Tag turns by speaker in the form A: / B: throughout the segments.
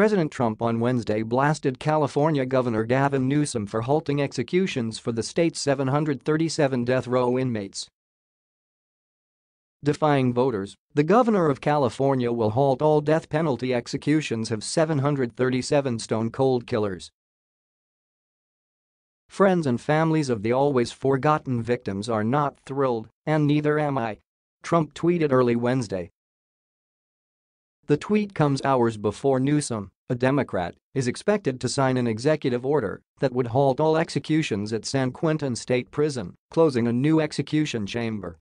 A: President Trump on Wednesday blasted California Governor Gavin Newsom for halting executions for the state's 737 death row inmates. Defying voters, the governor of California will halt all death penalty executions of 737 stone-cold killers. Friends and families of the always forgotten victims are not thrilled, and neither am I. Trump tweeted early Wednesday. The tweet comes hours before Newsom, a Democrat, is expected to sign an executive order that would halt all executions at San Quentin State Prison, closing a new execution chamber.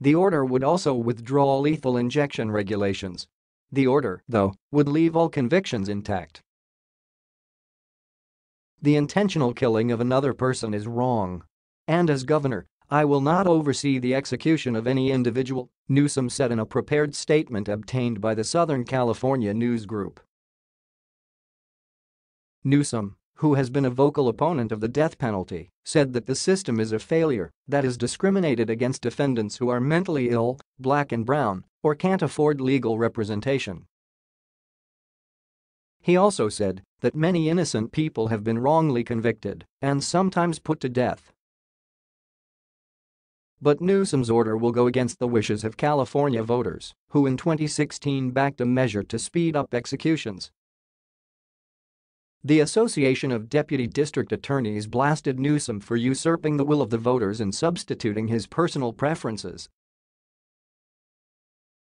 A: The order would also withdraw lethal injection regulations. The order, though, would leave all convictions intact. The intentional killing of another person is wrong. And as governor, I will not oversee the execution of any individual, Newsom said in a prepared statement obtained by the Southern California News Group. Newsom, who has been a vocal opponent of the death penalty, said that the system is a failure that is discriminated against defendants who are mentally ill, black and brown, or can't afford legal representation. He also said that many innocent people have been wrongly convicted and sometimes put to death. But Newsom's order will go against the wishes of California voters, who in 2016 backed a measure to speed up executions. The Association of Deputy District Attorneys blasted Newsom for usurping the will of the voters and substituting his personal preferences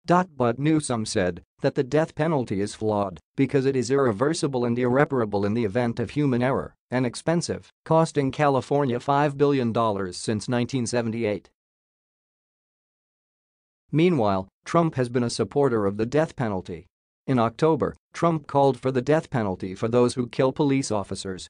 A: but Newsom said that the death penalty is flawed because it is irreversible and irreparable in the event of human error and expensive, costing California $5 billion since 1978. Meanwhile, Trump has been a supporter of the death penalty. In October, Trump called for the death penalty for those who kill police officers